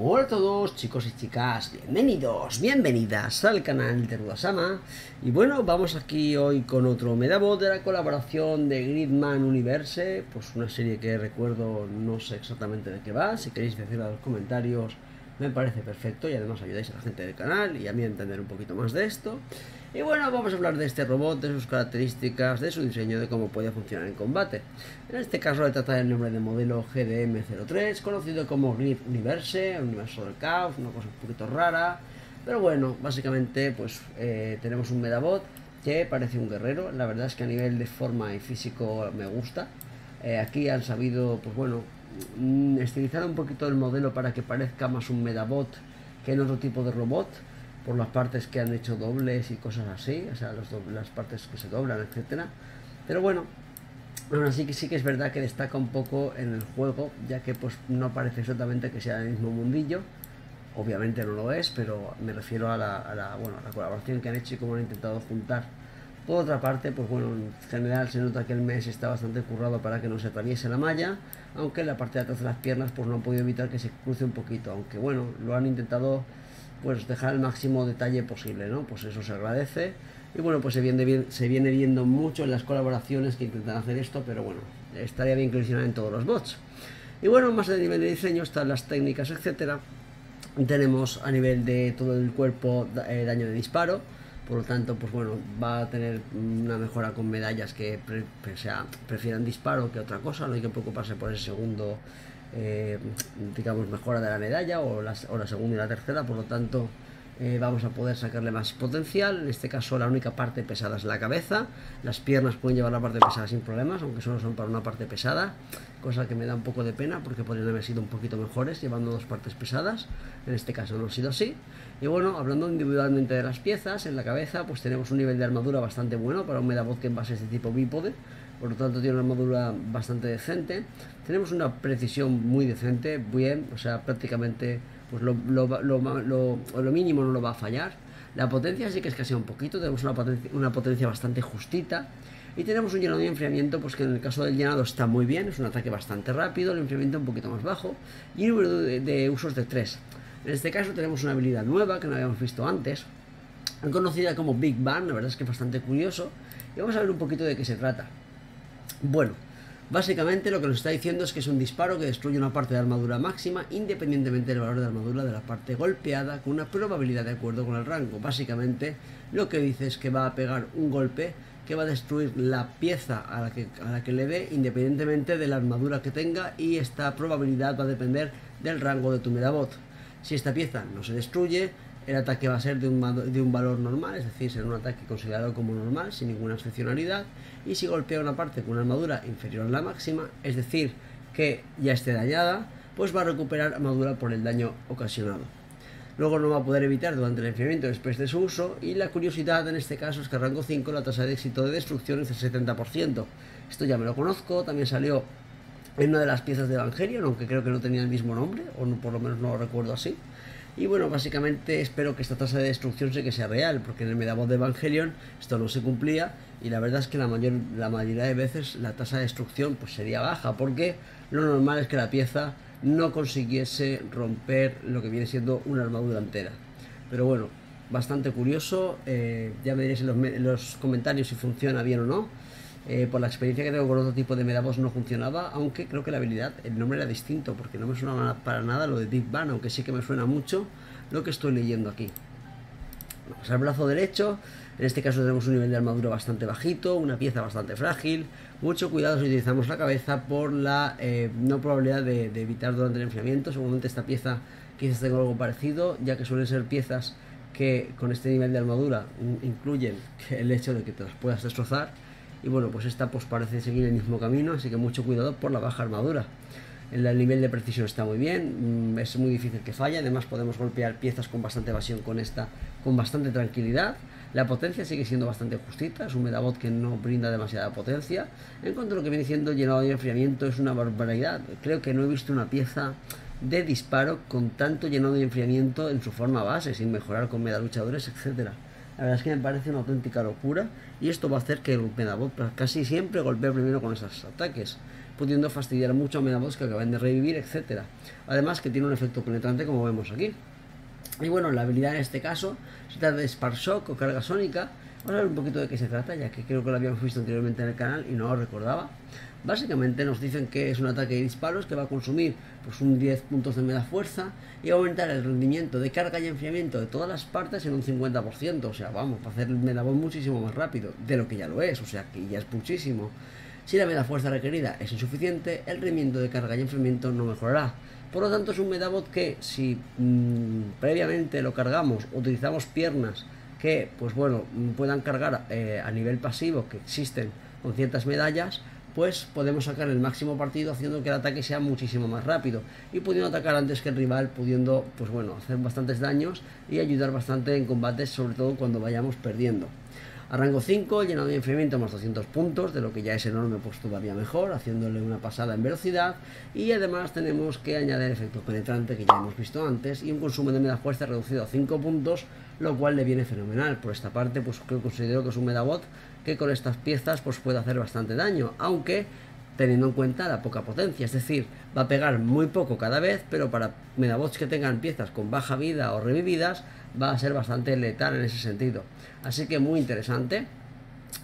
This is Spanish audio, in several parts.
Hola a todos chicos y chicas, bienvenidos, bienvenidas al canal de Rudasama. Y bueno, vamos aquí hoy con otro Medabot de la colaboración de Gridman Universe Pues una serie que recuerdo, no sé exactamente de qué va Si queréis decirlo en los comentarios, me parece perfecto Y además ayudáis a la gente del canal y a mí a entender un poquito más de esto y bueno, vamos a hablar de este robot, de sus características, de su diseño, de cómo puede funcionar en combate. En este caso le trata del nombre de modelo GDM03, conocido como Grid Universe, Universo del Caos, una cosa un poquito rara. Pero bueno, básicamente pues eh, tenemos un Medabot que parece un guerrero. La verdad es que a nivel de forma y físico me gusta. Eh, aquí han sabido, pues bueno, estilizar un poquito el modelo para que parezca más un Medabot que en otro tipo de robot por las partes que han hecho dobles y cosas así, o sea, las partes que se doblan, etcétera. Pero bueno, aún así que sí que es verdad que destaca un poco en el juego, ya que pues no parece exactamente que sea el mismo mundillo. Obviamente no lo es, pero me refiero a la, bueno, a la colaboración que han hecho y cómo han intentado juntar. Por otra parte, pues bueno, en general se nota que el mes está bastante currado para que no se atraviese la malla, aunque la parte de atrás de las piernas pues no ha podido evitar que se cruce un poquito, aunque bueno, lo han intentado pues dejar el máximo detalle posible, ¿no? Pues eso se agradece. Y bueno, pues se viene, se viene viendo mucho en las colaboraciones que intentan hacer esto, pero bueno, estaría bien que lo en todos los bots. Y bueno, más a nivel de diseño están las técnicas, etcétera. Tenemos a nivel de todo el cuerpo eh, daño de disparo, por lo tanto, pues bueno, va a tener una mejora con medallas que sea, prefieran disparo que otra cosa, no hay que preocuparse por ese segundo eh, digamos, mejora de la medalla o la, o la, segunda y la tercera, por lo tanto eh, vamos a poder sacarle más potencial. En este caso la única parte pesada es la cabeza, las piernas pueden llevar la parte pesada sin problemas, aunque solo son para una parte pesada, cosa que me da un poco de pena porque podrían haber sido un poquito mejores llevando dos partes pesadas, en este caso no ha sido así. Y bueno, hablando individualmente de las piezas, en la cabeza pues tenemos un nivel de armadura bastante bueno para un Medabot que en base a este tipo bípode, por lo tanto tiene una armadura bastante decente. Tenemos una precisión muy decente, bien, o sea, prácticamente pues lo, lo, mínimo no lo va a fallar. La potencia sí que es casi un poquito, tenemos una potencia, una potencia bastante justita. Y tenemos un llenado de enfriamiento, pues que en el caso del llenado está muy bien, es un ataque bastante rápido, el enfriamiento un poquito más bajo y número de, usos de 3. En este caso tenemos una habilidad nueva que no habíamos visto antes, conocida como Big Bang, la verdad es que es bastante curioso. Y vamos a ver un poquito de qué se trata. Bueno, básicamente lo que nos está diciendo es que es un disparo que destruye una parte de armadura máxima independientemente del valor de armadura de la parte golpeada con una probabilidad de acuerdo con el rango. Básicamente lo que dice es que va a pegar un golpe que va a destruir la pieza a la que, a la que le dé independientemente de la armadura que tenga y esta probabilidad va a depender del rango de tu medabot. Si esta pieza no se destruye, el ataque va a ser de un, valor normal, es decir, será un ataque considerado como normal, sin ninguna excepcionalidad. Y si golpea una parte con una armadura inferior a la máxima, es decir, que ya esté dañada, pues va a recuperar armadura por el daño ocasionado. Luego no va a poder evitar durante el enfriamiento después de su uso y la curiosidad en este caso es que rango 5 la tasa de éxito de destrucción es del 70%. Esto ya me lo conozco, también salió en una de las piezas de Evangelion, aunque creo que no tenía el mismo nombre, o por lo menos no lo recuerdo así. Y bueno, básicamente espero que esta tasa de destrucción sí que sea real, porque en el Medabot de Evangelion esto no se cumplía y la verdad es que la, mayor, la mayoría de veces la tasa de destrucción pues sería baja, porque lo normal es que la pieza no consiguiese romper lo que viene siendo una armadura entera. Pero bueno, bastante curioso, eh, ya me diréis en los comentarios si funciona bien o no. Eh, por la experiencia que tengo con otro tipo de Medabos no funcionaba, aunque creo que la habilidad, el nombre era distinto, porque no me suena para nada lo de Big Bang, aunque sí que me suena mucho lo que estoy leyendo aquí. Vamos al brazo derecho, en este caso tenemos un nivel de armadura bastante bajito, una pieza bastante frágil, mucho cuidado si utilizamos la cabeza por la eh, no probabilidad de, evitar durante el enfriamiento, seguramente esta pieza quizás tenga algo parecido, ya que suelen ser piezas que con este nivel de armadura incluyen el hecho de que te las puedas destrozar y bueno, pues esta pues parece seguir el mismo camino, así que mucho cuidado por la baja armadura. El nivel de precisión está muy bien, mm, es muy difícil que falle, además podemos golpear piezas con bastante evasión con esta, con bastante tranquilidad. La potencia sigue siendo bastante justita, es un medabot que no brinda demasiada potencia. En cuanto a lo que viene siendo llenado de enfriamiento, es una barbaridad. Creo que no he visto una pieza de disparo con tanto llenado de enfriamiento en su forma base, sin mejorar con medaluchadores, etcétera. La verdad es que me parece una auténtica locura y esto va a hacer que el Medabot casi siempre golpee primero con esos ataques. pudiendo fastidiar mucho a Medabots que acaban de revivir, etcétera. Además que tiene un efecto penetrante como vemos aquí. Y bueno, la habilidad en este caso se trata de Spark Shock o carga sónica. Vamos a un poquito de qué se trata, ya que creo que lo habíamos visto anteriormente en el canal y no lo recordaba. Básicamente nos dicen que es un ataque de disparos que va a consumir pues un 10 puntos de meda fuerza y aumentar el rendimiento de carga y enfriamiento de todas las partes en un 50%. O sea, vamos, para hacer el medabot muchísimo más rápido de lo que ya lo es, o sea, que ya es muchísimo. Si la meda fuerza requerida es insuficiente, el rendimiento de carga y enfriamiento no mejorará. Por lo tanto, es un medabot que si mm, previamente lo cargamos, utilizamos piernas que, pues bueno, puedan cargar eh, a nivel pasivo, que existen con ciertas medallas, pues podemos sacar el máximo partido haciendo que el ataque sea muchísimo más rápido y pudiendo atacar antes que el rival, pudiendo, pues bueno, hacer bastantes daños y ayudar bastante en combates, sobre todo cuando vayamos perdiendo. A rango 5, llenado de enfriamiento más 200 puntos, de lo que ya es enorme, pues todavía mejor, haciéndole una pasada en velocidad. Y además tenemos que añadir efecto penetrante, que ya hemos visto antes, y un consumo de media fuerza reducido a 5 puntos, lo cual le viene fenomenal. Por esta parte, pues considero que es un medabot que con estas piezas pues puede hacer bastante daño, aunque teniendo en cuenta la poca potencia, es decir, va a pegar muy poco cada vez, pero para medabots que tengan piezas con baja vida o revividas, va a ser bastante letal en ese sentido. Así que muy interesante.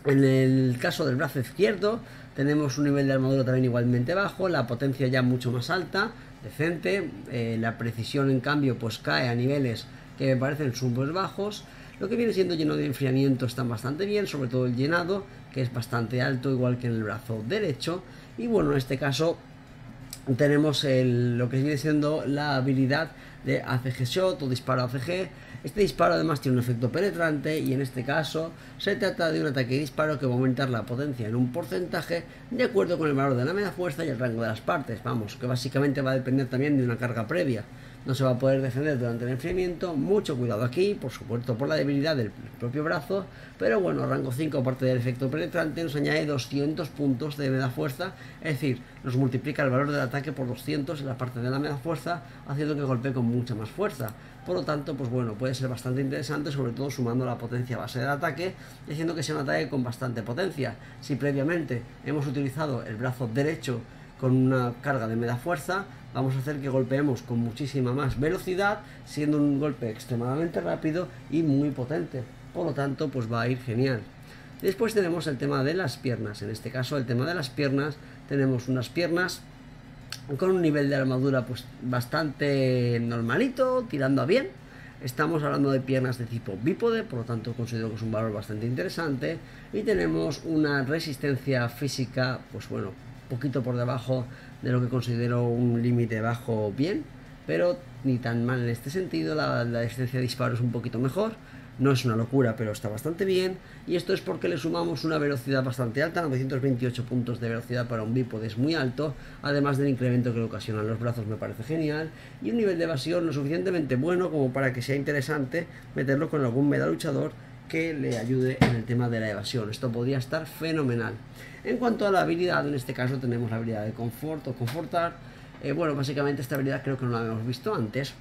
En el caso del brazo izquierdo tenemos un nivel de armadura también igualmente bajo, la potencia ya mucho más alta, decente, eh, la precisión en cambio pues cae a niveles que me parecen súper bajos. Lo que viene siendo lleno de enfriamiento está bastante bien, sobre todo el llenado, que es bastante alto, igual que en el brazo derecho. Y bueno, en este caso tenemos lo que viene siendo la habilidad de ACG Shot o disparo ACG. Este disparo además tiene un efecto penetrante y en este caso se trata de un ataque y disparo que va a aumentar la potencia en un porcentaje de acuerdo con el valor de la media fuerza y el rango de las partes. Vamos, que básicamente va a depender también de una carga previa no se va a poder defender durante el enfriamiento. Mucho cuidado aquí, por supuesto, por la debilidad del propio brazo. Pero bueno, rango 5, aparte del efecto penetrante, nos añade 200 puntos de meda fuerza. Es decir, nos multiplica el valor del ataque por 200 en la parte de la meda fuerza, haciendo que golpee con mucha más fuerza. Por lo tanto, pues bueno, puede ser bastante interesante, sobre todo sumando la potencia base del ataque y haciendo que sea un ataque con bastante potencia. Si previamente hemos utilizado el brazo derecho con una carga de media fuerza, vamos a hacer que golpeemos con muchísima más velocidad, siendo un golpe extremadamente rápido y muy potente. Por lo tanto, pues va a ir genial. Después tenemos el tema de las piernas. En este caso, el tema de las piernas, tenemos unas piernas con un nivel de armadura pues bastante normalito, tirando a bien. Estamos hablando de piernas de tipo bípode, por lo tanto considero que es un valor bastante interesante. Y tenemos una resistencia física, pues bueno, poquito por debajo de lo que considero un límite bajo bien, pero ni tan mal en este sentido, la, la distancia de disparo es un poquito mejor, no es una locura, pero está bastante bien, y esto es porque le sumamos una velocidad bastante alta, 928 puntos de velocidad para un bípode es muy alto, además del incremento que le ocasionan los brazos me parece genial, y un nivel de evasión lo suficientemente bueno como para que sea interesante meterlo con algún meda luchador que le ayude en el tema de la evasión. Esto podría estar fenomenal. En cuanto a la habilidad, en este caso tenemos la habilidad de confort o confortar. Eh, bueno, básicamente esta habilidad creo que no la habíamos visto antes.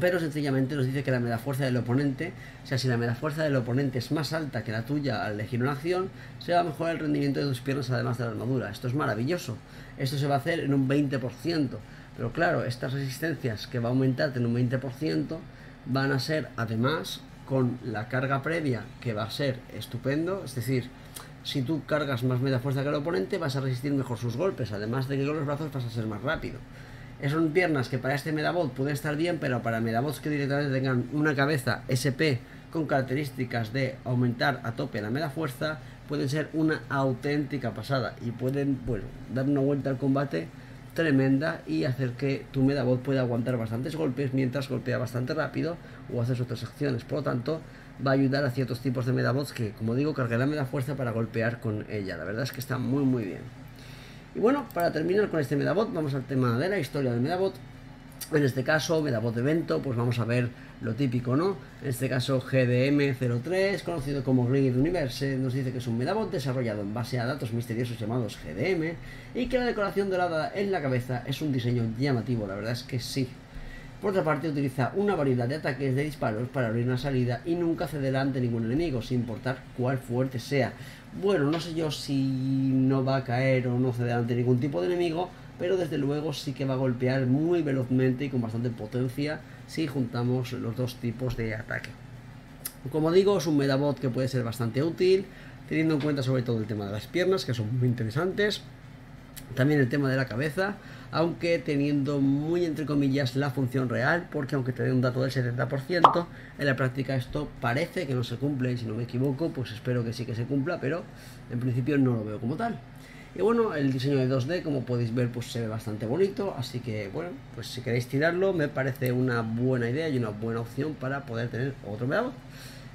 Pero sencillamente nos dice que la media fuerza del oponente, o sea, si la media fuerza del oponente es más alta que la tuya al elegir una acción, se va a mejorar el rendimiento de tus piernas además de la armadura. Esto es maravilloso. Esto se va a hacer en un 20%. Pero claro, estas resistencias que va a aumentarte en un 20% van a ser además con la carga previa que va a ser estupendo, es decir, si tú cargas más media fuerza que el oponente vas a resistir mejor sus golpes, además de que con los brazos vas a ser más rápido. Son piernas que para este Medabot pueden estar bien, pero para Medabots que directamente tengan una cabeza SP con características de aumentar a tope la media fuerza, pueden ser una auténtica pasada y pueden, bueno, dar una vuelta al combate tremenda y hacer que tu Medabot pueda aguantar bastantes golpes mientras golpea bastante rápido o haces otras acciones. Por lo tanto, va a ayudar a ciertos tipos de Medabots que, como digo, cargarán Meda fuerza para golpear con ella. La verdad es que está muy muy bien. Y bueno, para terminar con este Medabot, vamos al tema de la historia del Medabot. En este caso, Medabot evento, pues vamos a ver lo típico, ¿no? En este caso, GDM03, conocido como Grid Universe, nos dice que es un Medabot desarrollado en base a datos misteriosos llamados GDM y que la decoración dorada en la cabeza es un diseño llamativo, la verdad es que sí. Por otra parte, utiliza una variedad de ataques de disparos para abrir una salida y nunca cederá ante ningún enemigo, sin importar cuál fuerte sea. Bueno, no sé yo si no va a caer o no cederá ante ningún tipo de enemigo, pero desde luego sí que va a golpear muy velozmente y con bastante potencia si juntamos los dos tipos de ataque. Como digo, es un Medabot que puede ser bastante útil, teniendo en cuenta sobre todo el tema de las piernas, que son muy interesantes. También el tema de la cabeza, aunque teniendo muy entre comillas la función real, porque aunque te dé un dato del 70%, en la práctica esto parece que no se cumple, y si no me equivoco, pues espero que sí que se cumpla, pero en principio no lo veo como tal. Y bueno, el diseño de 2D, como podéis ver, pues se ve bastante bonito, así que bueno, pues si queréis tirarlo, me parece una buena idea y una buena opción para poder tener otro Medabot.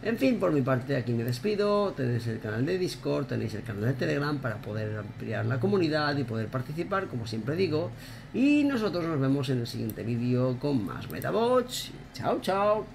En fin, por mi parte aquí me despido, tenéis el canal de Discord, tenéis el canal de Telegram para poder ampliar la comunidad y poder participar, como siempre digo. Y nosotros nos vemos en el siguiente vídeo con más Metabots. Chao, chao.